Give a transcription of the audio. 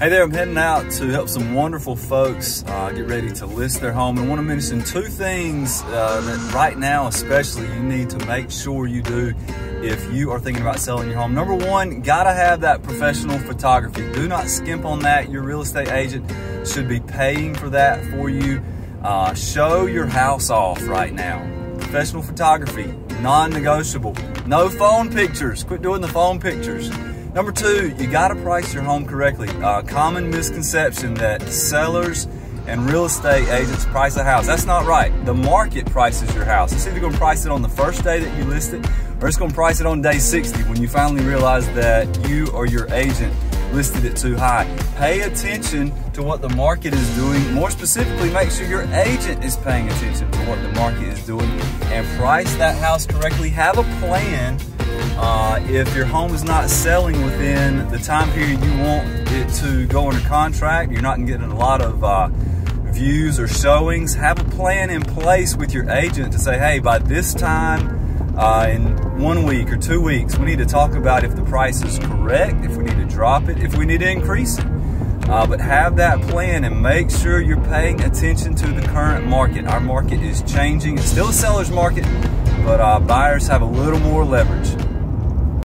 Hey there, I'm heading out to help some wonderful folks uh, get ready to list their home and want to mention two things uh, that right now especially you need to make sure you do if you are thinking about selling your home. Number one, gotta have that professional photography. Do not skimp on that. Your real estate agent should be paying for that for you. Uh, show your house off right now. Professional photography, non-negotiable. No phone pictures. Quit doing the phone pictures. Number two, you gotta price your home correctly. Uh, common misconception that sellers and real estate agents price a house. That's not right. The market prices your house. It's either gonna price it on the first day that you list it, or it's gonna price it on day 60 when you finally realize that you or your agent listed it too high. Pay attention to what the market is doing. More specifically, make sure your agent is paying attention to what the market is doing and price that house correctly. Have a plan uh, if your home is not selling within the time period you want it to go under contract, you're not getting a lot of uh, views or showings, have a plan in place with your agent to say, hey, by this time uh, in one week or two weeks, we need to talk about if the price is correct, if we need to drop it, if we need to increase it. Uh, but have that plan and make sure you're paying attention to the current market. Our market is changing. It's still a seller's market, but uh, buyers have a little more leverage.